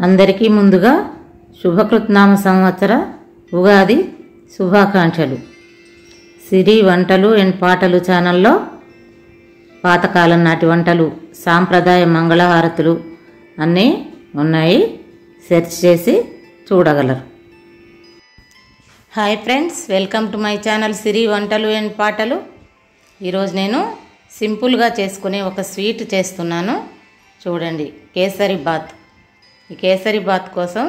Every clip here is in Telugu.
అందరికీ ముందుగా శుభకృత్నామ సంవత్సర ఉగాది శుభాకాంక్షలు. సిరి వంటలు అండ్ పాటలు ఛానల్లో పాతకాలం నాటి వంటలు సాంప్రదాయ మంగళహారతులు అన్నీ ఉన్నాయి. సెర్చ్ చేసి చూడగలరు. Hi friends welcome to my channel Siri వంటలు అండ్ పాటలు. ఈరోజు నేను సింపుల్గా చేసుకునే ఒక స్వీట్ చేస్తున్నాను. చూడండి కేసరి బాత్. ఈ కేసరి బాత్ కోసం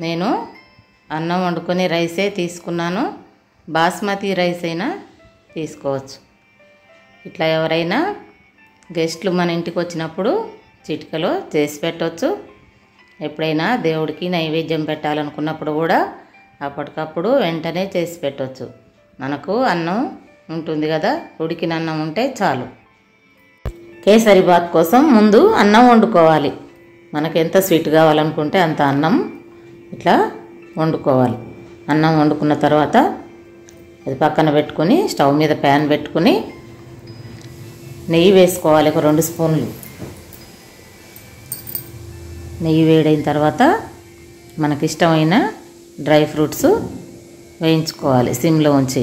నేను అన్నం వండుకొని రైసే తీసుకున్నాను. బాస్మతి రైస్ అయినా తీసుకోవచ్చు. ఇట్లా ఎవరైనా గెస్ట్లు మన ఇంటికి వచ్చినప్పుడు చిటికలో చేసి పెట్టవచ్చు ఎప్పుడైనా దేవుడికి నైవేద్యం పెట్టాలనుకున్నప్పుడు కూడా అప్పటికప్పుడు వెంటనే చేసి పెట్టవచ్చు మనకు అన్నం ఉంటుంది కదా ఉడికిన అన్నం ఉంటే చాలు. కేసరి బాత్ కోసం ముందు అన్నం వండుకోవాలి. మనకు ఎంత స్వీట్ కావాలనుకుంటే అంత అన్నం ఇట్లా వండుకోవాలి. అన్నం వండుకున్న తర్వాత అది పక్కన పెట్టుకొని స్టవ్ మీద ప్యాన్ పెట్టుకుని నెయ్యి వేసుకోవాలి ఒక రెండు స్పూన్లు. నెయ్యి వేడైన తర్వాత మనకి ఇష్టమైన డ్రై ఫ్రూట్స్ వేయించుకోవాలి సిమ్లో ఉంచి.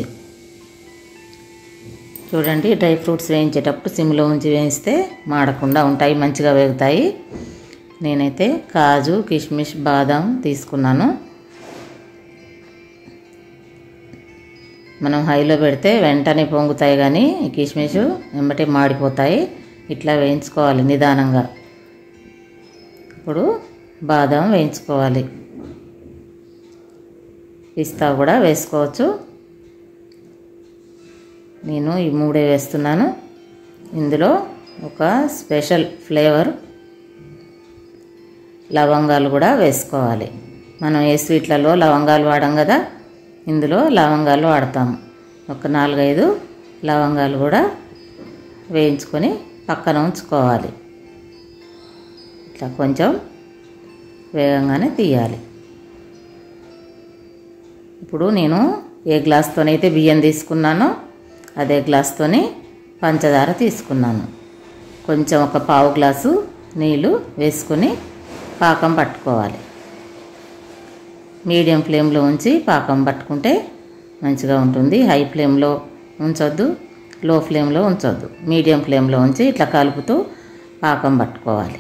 చూడండి డ్రై ఫ్రూట్స్ వేయించేటప్పుడు సిమ్లో ఉంచి వేయిస్తే మాడకుండా ఉంటాయి మంచిగా వేగుతాయి. నేనైతే కాజు కిష్మిష్ బాదం తీసుకున్నాను. మనం హైలో పెడితే వెంటనే పొంగుతాయి కానీ కిస్మిస్ కిష్మిష్ వెంబటే మాడిపోతాయి. ఇట్లా వేయించుకోవాలి నిదానంగా. ఇప్పుడు బాదం వేయించుకోవాలి. పిస్తా కూడా వేసుకోవచ్చు. నేను ఈ మూడే వేస్తున్నాను. ఇందులో ఒక స్పెషల్ ఫ్లేవర్ లవంగాలు కూడా వేసుకోవాలి. మనం ఏ స్వీట్లలో లవంగాలు వాడాం కదా ఇందులో లవంగాలు వాడతాము. ఒక నాలుగైదు లవంగాలు కూడా వేయించుకొని పక్కన ఉంచుకోవాలి. ఇట్లా కొంచెం వేగంగానే తీయాలి. ఇప్పుడు నేను ఏ గ్లాస్తోనైతే బియ్యం తీసుకున్నానో అదే గ్లాస్తోని పంచదార తీసుకున్నాను. కొంచెం ఒక పావు గ్లాసు నీళ్ళు వేసుకొని పాకం పట్టుకోవాలి. మీడియం ఫ్లేమ్లో ఉంచి పాకం పట్టుకుంటే మంచిగా ఉంటుంది. హై ఫ్లేమ్లో ఉంచొద్దు లో ఫ్లేమ్లో ఉంచొద్దు. మీడియం ఫ్లేమ్లో ఉంచి ఇట్లా కలుపుతూ పాకం పట్టుకోవాలి.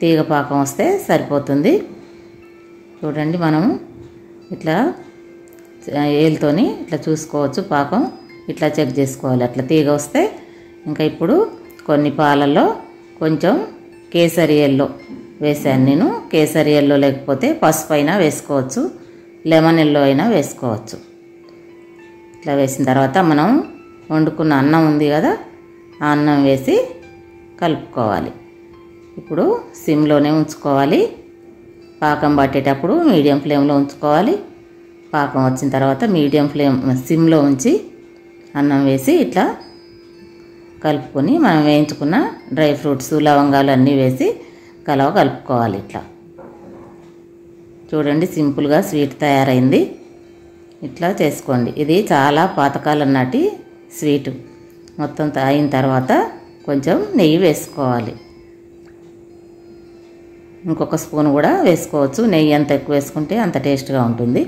తీగ పాకం వస్తే సరిపోతుంది. చూడండి మనము ఇట్లా ఏలుతోని ఇట్లా చూసుకోవచ్చు పాకం. ఇట్లా చెక్ చేసుకోవాలి. అట్లా తీగ వస్తే ఇంకా ఇప్పుడు కొన్ని పాలల్లో కొంచెం కేసరి ఎల్లో వేసాను నేను. కేసరి ఎల్లో లేకపోతే పసుపు అయినా వేసుకోవచ్చు. లెమన్ ఎల్లో అయినా వేసుకోవచ్చు. ఇట్లా వేసిన తర్వాత మనం వండుకున్న అన్నం ఉంది కదా ఆ అన్నం వేసి కలుపుకోవాలి. ఇప్పుడు సిమ్లోనే ఉంచుకోవాలి. పాకం పట్టేటప్పుడు మీడియం ఫ్లేమ్లో ఉంచుకోవాలి. పాకం వచ్చిన తర్వాత మీడియం ఫ్లేమ్ సిమ్లో ఉంచి అన్నం వేసి ఇట్లా కలుపుకొని మనం వేయించుకున్న డ్రై ఫ్రూట్స్ లవంగాలు అన్నీ వేసి కలవ కలుపుకోవాలి ఇట్లా. చూడండి సింపుల్గా స్వీట్ తయారైంది. ఇట్లా చేసుకోండి. ఇది చాలా పాతకాలం నాటి స్వీటు. మొత్తం అయిన తర్వాత కొంచెం నెయ్యి వేసుకోవాలి. ఇంకొక స్పూన్ కూడా వేసుకోవచ్చు. నెయ్యి ఎంత ఎక్కువ వేసుకుంటే అంత టేస్ట్గా ఉంటుంది.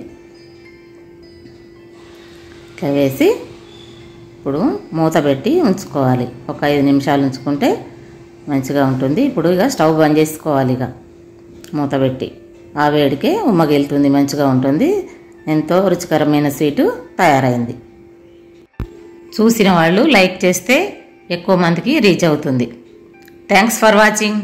ఇట్లా వేసి ఇప్పుడు మూత పెట్టి ఉంచుకోవాలి. ఒక ఐదు నిమిషాలు ఉంచుకుంటే మంచిగా ఉంటుంది. ఇప్పుడు ఇక స్టవ్ బంద్ చేసుకోవాలి ఇక. మూత పెట్టి. ఆ వేడికే ఉమ్మగిలుతుంది మంచిగా ఉంటుంది. ఎంతో రుచికరమైన స్వీటు తయారైంది. చూసిన వాళ్ళు లైక్ చేస్తే ఎక్కువ మందికి రీచ్ అవుతుంది. Thanks for watching